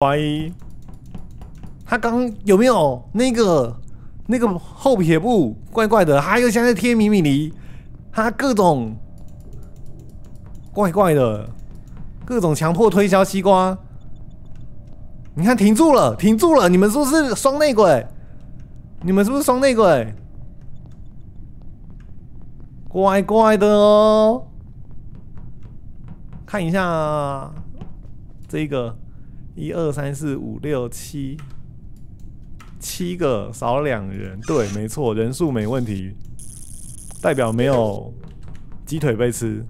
怀疑他刚有没有那个那个后撇步怪怪的，还有现在贴米米尼，他各种怪怪的，各种强迫推销西瓜。你看停住了，停住了，你们是不是双内鬼？你们是不是双内鬼？怪怪的哦。看一下这个，一二三四五六七，七个少两人，对，没错，人数没问题，代表没有鸡腿被吃。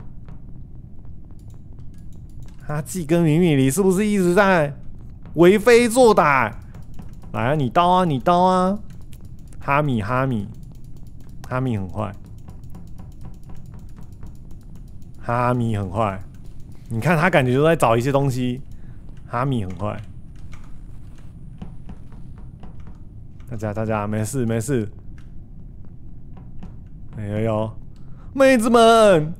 哈记跟米米里是不是一直在为非作歹？来啊，你刀啊，你刀啊！哈米哈米，哈米很坏，哈米很坏。你看他感觉都在找一些东西，哈米很坏。大家大家没事没事。哎呦呦，妹子们，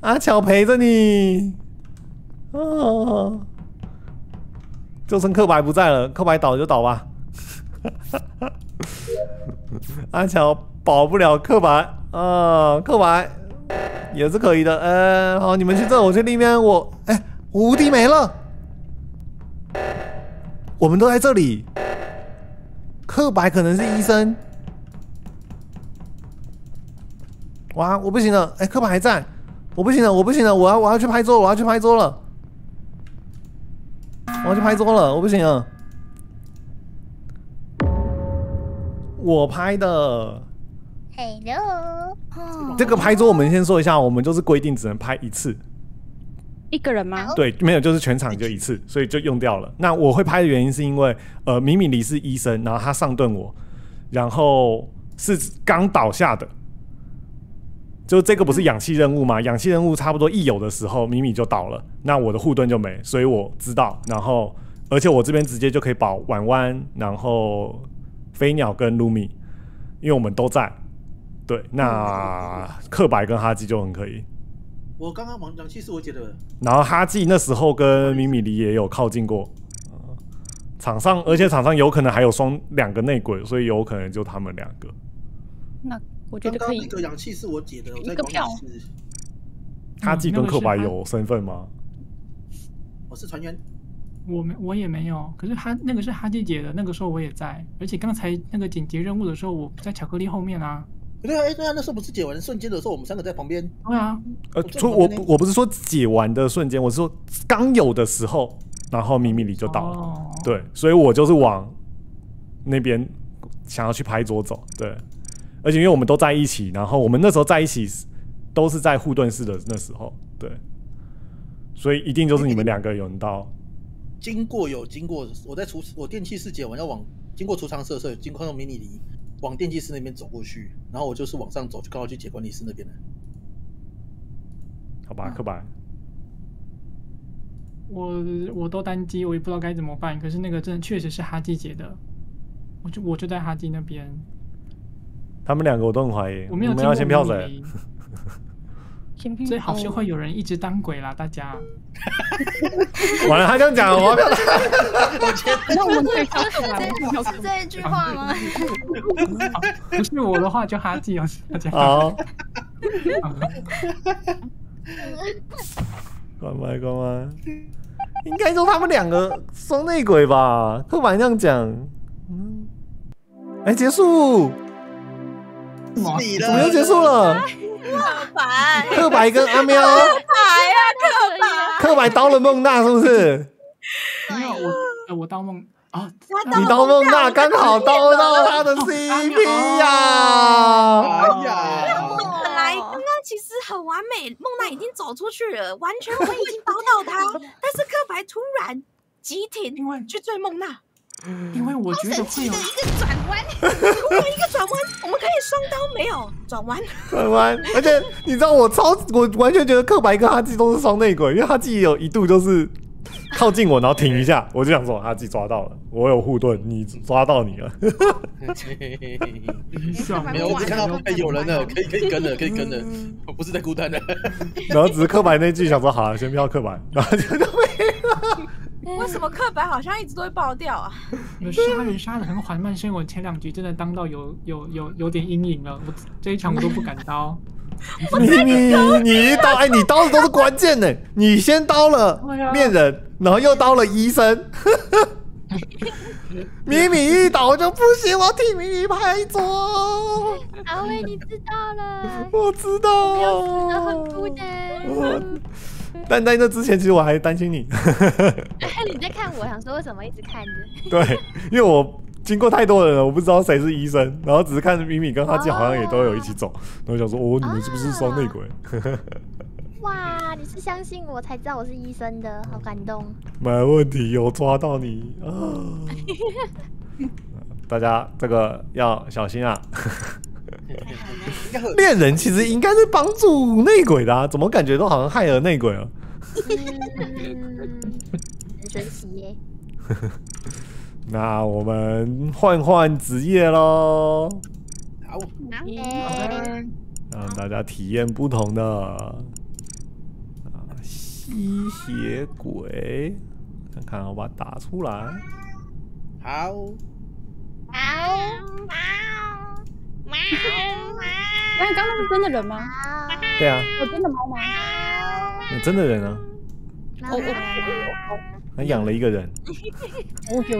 阿巧陪着你。哦，就剩刻白不在了，刻白倒就倒吧。阿乔保不了刻白啊，刻白。也是可以的，呃，好，你们去这，我去那边，我，哎，无敌没了，我们都在这里，刻白可能是医生，哇，我不行了，哎，刻白还在，我不行了，我不行了，我要我要去拍桌，我要去拍桌了，我要去拍桌了，我不行了，我拍的。Hello，这个拍桌我们先说一下，我们就是规定只能拍一次，一个人吗？对，没有，就是全场就一次，所以就用掉了。那我会拍的原因是因为，呃，米米里是医生，然后他上盾我，然后是刚倒下的，就这个不是氧气任务吗？氧气任务差不多一有的时候，米米就倒了，那我的护盾就没，所以我知道。然后，而且我这边直接就可以保婉婉，然后飞鸟跟卢米，因为我们都在。对，那克白跟哈基就很可以。我刚刚王氧气是我姐的。然后哈基那时候跟米米里也有靠近过，场上而且场上有可能还有双两个内鬼，所以有可能就他们两个。那我觉得可以。那个氧气是我姐的，一个票。哈基跟克白有身份吗？我是船员。我没，我也没有。可是哈那个是哈基姐的，那个时候我也在，而且刚才那个紧急任务的时候，我在巧克力后面啊。对啊，哎，对啊，那时候不是解完瞬间的时候，我们三个在旁边。对啊，呃，说我我不是说解完的瞬间，我是说刚有的时候，然后咪咪里就到了。对，所以我就是往那边想要去拍桌走。对，而且因为我们都在一起，然后我们那时候在一起都是在护盾室的那时候，对，所以一定就是你们两个有人到。经过有经过，我在厨我电器室解完要往经过储藏室，所以经过那迷你里。往电机室那边走过去，然后我就是往上走，就刚好去解管理室那边了。好吧，刻白。我我都单机，我也不知道该怎么办。可是那个真的确实是哈基解的，我就我就在哈基那边。他们两个我都很怀疑。我没有要先票谁？最好是会有人一直当鬼啦，大家。完了，他这样讲，我。那我们可以票是这一句话吗？不是我的话就哈基哦，大家。好。关麦关麦，应该说他们两个双内鬼吧？刻板这样讲。嗯。哎，结束。怎么又结束了？刻白，刻白跟阿喵，刻白呀，刻白，刻白刀了孟娜是不是？没有我，我刀孟啊，你刀孟娜刚好刀到他的 CP 呀！哎呀，本来刚刚其实很完美，孟娜已经走出去了，完全我已经刀到他，但是刻白突然急停，去追孟娜。因为我觉得会有一个转弯，一个转弯，我们可以双刀没有。转弯，转弯，而且你知道我超，我完全觉得刻白跟哈基都是双内鬼，因为哈基有一度就是靠近我，然后停一下，我就想说哈基抓到了，我有护盾，你抓到你了，没有，我只看到有人了，可以可以跟了，可以跟了，我不是在孤单的，然后只是刻白那句想说好了，先不要刻白，然后就没了。为什么课本好像一直都会爆掉啊？有杀人杀的很缓慢，所以我前两局真的当到有有有有点阴影了。我这一场我都不敢刀。你你你一刀，哎，你刀的都是关键的。你先刀了面人，然后又刀了医生。米米一倒就不行，我要替米米拍桌。阿威，你知道了，我知没道有死的很孤单。我但在那之前，其实我还担心你。你在看我，想说为什么一直看着？对，因为我经过太多人了，我不知道谁是医生，然后只是看咪咪跟哈基好像也都有一起走，然后想说，哦，你们是不是双内鬼？哇，你是相信我才知道我是医生的，好感动。没问题，有抓到你啊！大家这个要小心啊！恋人其实应该是帮助内鬼的啊，怎么感觉都好像害了内鬼了？嗯，很神奇耶。那我们换换职业喽，好，哎，让大家体验不同的啊吸血鬼，看看我把它打出来。好，那刚刚是真的人吗？对啊，我真的猫吗？有真的人啊，哦哦他养了一个人。OK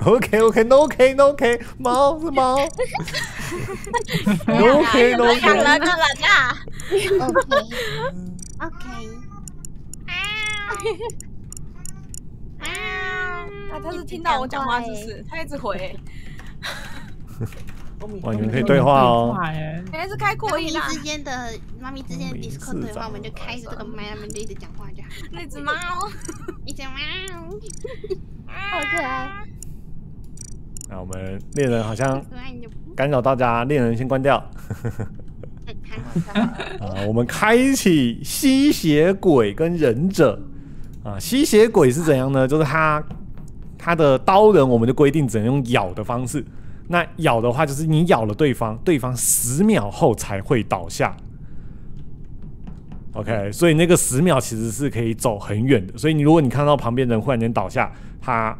OK，OK OK No OK No OK，猫是猫。No OK No 养 OK，了个人啊！OK，OK，啊，他是听到我讲话是不是？他一直回，哇，你们可以对话哦。哎，原来是开扩猫咪音啦。之间的猫咪之间的 Discord 对话，我们就开着这个麦，他们就一直讲话就好。那只猫，一只猫，好可爱。那我们猎人好像干扰大家，猎人先关掉。啊，我们开启吸血鬼跟忍者啊，吸血鬼是怎样呢？就是他他的刀人，我们就规定只能用咬的方式。那咬的话，就是你咬了对方，对方十秒后才会倒下。OK，所以那个十秒其实是可以走很远的。所以你如果你看到旁边人忽然间倒下，他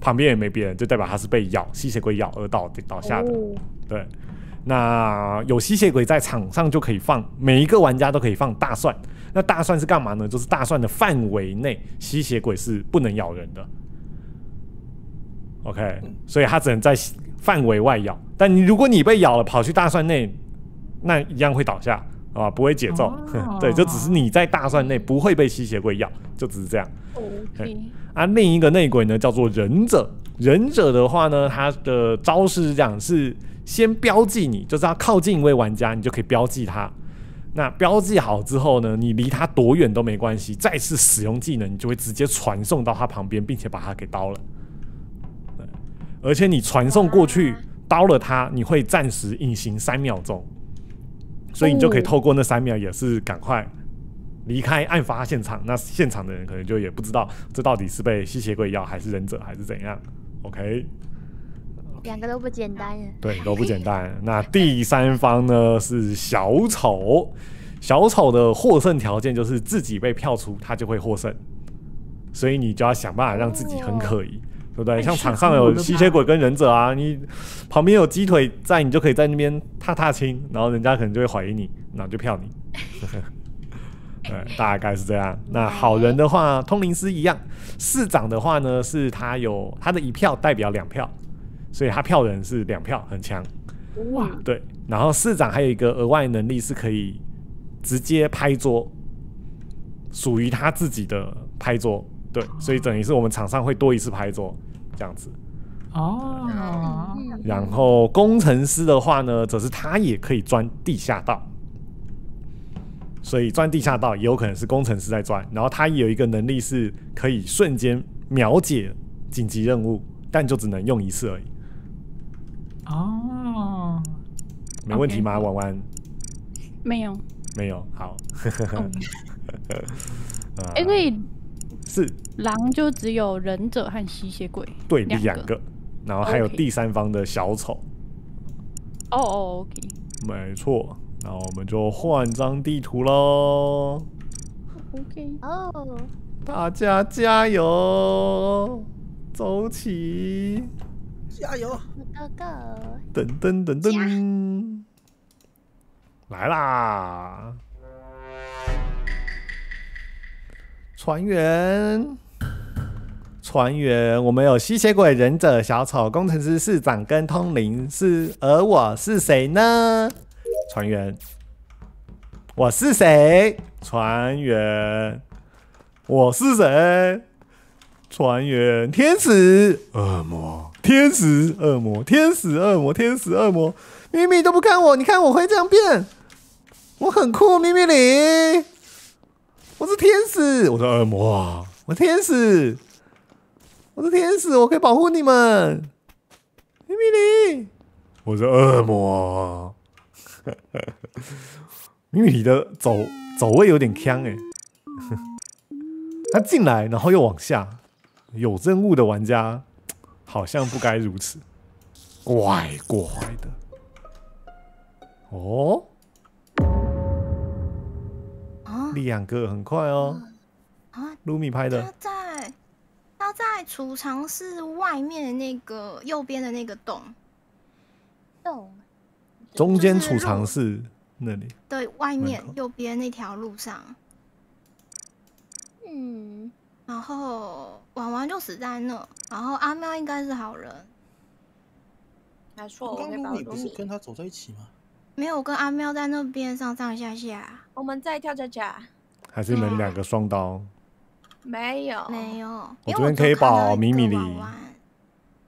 旁边也没别人，就代表他是被咬吸血鬼咬而倒倒下的。哦对，那有吸血鬼在场上就可以放，每一个玩家都可以放大蒜。那大蒜是干嘛呢？就是大蒜的范围内，吸血鬼是不能咬人的。OK，所以它只能在范围外咬。但你如果你被咬了，跑去大蒜内，那一样会倒下，好吧？不会解咒。哦 对，就只是你在大蒜内不会被吸血鬼咬，就只是这样。OK，啊，另一个内鬼呢叫做忍者。忍者的话呢，他的招式是这样：是先标记你，就是要靠近一位玩家，你就可以标记他。那标记好之后呢，你离他多远都没关系，再次使用技能，你就会直接传送到他旁边，并且把他给刀了。对而且你传送过去刀了他，你会暂时隐形三秒钟，所以你就可以透过那三秒，也是赶快离开案发现场。那现场的人可能就也不知道这到底是被吸血鬼咬，还是忍者，还是怎样。OK，两个都不简单耶。对，都不简单。那第三方呢是小丑，小丑的获胜条件就是自己被票出，他就会获胜，所以你就要想办法让自己很可疑。对不对？像场上有吸血鬼跟忍者啊，你旁边有鸡腿在，你就可以在那边踏踏青，然后人家可能就会怀疑你，然后就票你。对，大概是这样。那好人的话，通灵师一样。市长的话呢，是他有他的一票代表两票，所以他票人是两票，很强。哇，对，然后市长还有一个额外能力是可以直接拍桌，属于他自己的拍桌。对，所以等于是我们场上会多一次拍桌这样子。哦，然后工程师的话呢，则是他也可以钻地下道，所以钻地下道也有可能是工程师在钻。然后他也有一个能力是可以瞬间秒解紧急任务，但就只能用一次而已。哦，没问题吗？婉婉没有。没有，好。哎，所以是狼就只有忍者和吸血鬼。对两个两个，然后还有第三方的小丑，哦哦，OK。没错。那我们就换张地图喽。OK，哦，大家加油！走起，加油！！Go go！，噔噔噔噔，来啦！船员，船员，我们有吸血鬼、忍者、小丑、工程师、市长跟通灵，师而我是谁呢？船员，我是谁？船员，我是谁？船员，天使、恶魔、天使、恶魔、天使、恶魔、天使、恶魔，咪咪都不看我，你看我会这样变，我很酷，咪咪里，我是天使，我是恶魔，我是天使，我是天使，我可以保护你们，咪咪里，我是恶魔，咪咪里的走走位有点坑哎、他进来然后又往下。有任务的玩家好像不该如此，怪怪的。哦，啊两个很快哦，啊！卢米拍的他，在他在储藏室外面的那个右边的那个洞，洞中间储藏室那里。对外面右边那条路上，嗯，然后婉婉就死在那，然后阿喵应该是好人，没错，我刚刚你不是。跟他走在一起吗？没有跟阿喵在那边上上下下，我们在跳恰恰，还是你们两个双刀？没有，没有。我这边可以保米米里婉婉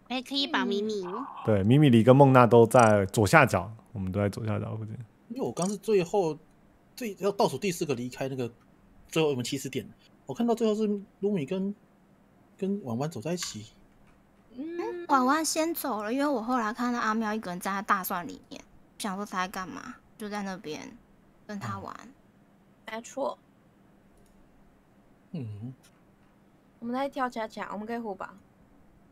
我也可以保米米。对，米米里跟孟娜都在左下角，我们都在左下角附近。因为我刚是最后最要倒数第四个离开那个最后我们起始点，我看到最后是卢米跟跟婉婉走在一起。嗯，婉婉先走了，因为我后来看到阿喵一个人站在大蒜里面，想说他在干嘛，就在那边跟他玩。没错，嗯，我们在跳恰恰，我们可以互保，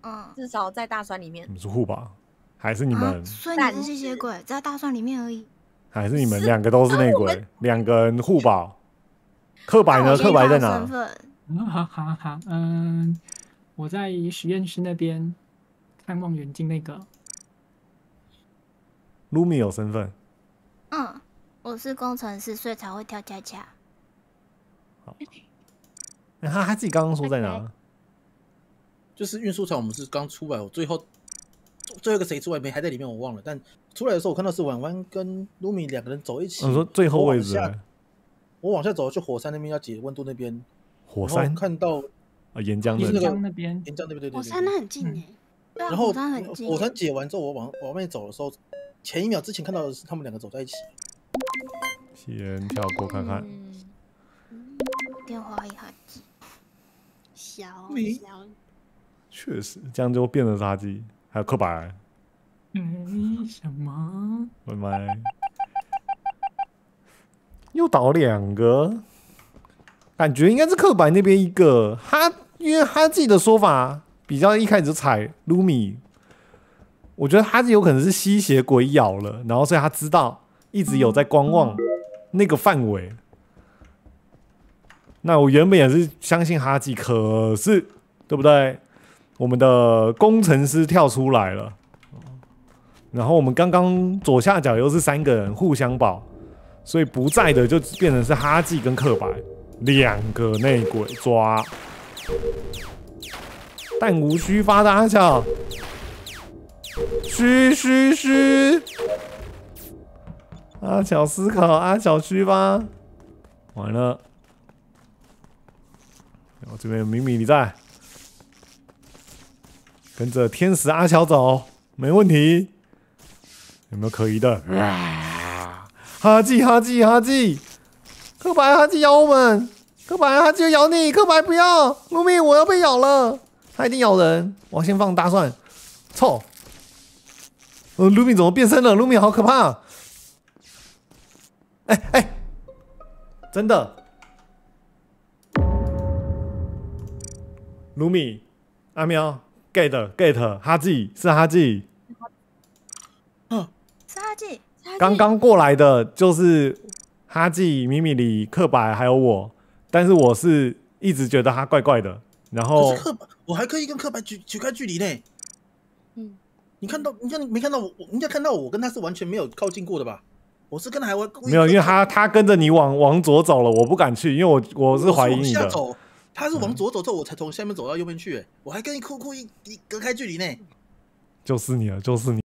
嗯，至少在大蒜里面你。们是互吧？还是你啊们？所以你是吸血鬼，在大蒜里面而已。还是你们两个都是内鬼？两个人互保。刻白呢？刻白在哪？份嗯，好好好，嗯，我在实验室那边看望远镜那个，卢米有身份。嗯，我是工程师，所以才会跳恰恰。好那他他自己刚刚说在哪？就是运输船，我们是刚出来，我最后最后一个谁出来没还在里面，我忘了。但出来的时候，我看到是婉婉跟卢米两个人走一起。我说最后位置我往下呢，我往下走去火山那边要解温度那边，火山看到啊，岩浆那那边，岩浆那边，对对对火山那很近嗯哎，对啊，然后火山很近。火山解完之后，我往往外面走的时候，前一秒之前看到的是他们两个走在一起。先跳过看看。嗯，电话一喊，小咪小，确实，这样就变成杀机，还有刻白，嗯，什么？我的妈呀！又倒两个，感觉应该是刻白那边一个。他因为他自己的说法比较一开始就踩卢米，我觉得他有可能是吸血鬼咬了，然后所以他知道一直有在观望那个范围。那我原本也是相信哈基，可是对不对？我们的工程师跳出来了，然后我们刚刚左下角又是三个人互相保，所以不在的就变成是哈基跟克白两个内鬼抓，弹无虚发的阿巧，虚虚虚，阿巧思考，阿巧嘘吧，完了，然后这边有米米你在，跟着天使阿巧走，没问题。有没有可疑的？哈基哈基哈基，刻白哈基咬我们，刻白哈基就咬你，刻白不要，卢米我要被咬了，他一定咬人，我要先放大蒜，臭。呃，卢米怎么变身了？卢米好可怕！哎哎，真的，卢米、阿喵、get get 哈记是哈基。是哈记，刚刚过来的就是哈记、米米里、克白还有我，但是我是一直觉得他怪怪的，然可后我还可以跟克白举举开距离呢。嗯，你看到，你看你没看到我，我人家看到我跟他是完全没有靠近过的吧？我是跟他还玩没有，因为他他跟着你往往左走了，我不敢去，因为我我是怀疑你的。他是往左走之后，我才从下面走到右边去，哎我还跟你酷酷一一隔开距离呢。就是你了，就是你。